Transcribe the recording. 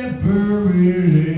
never really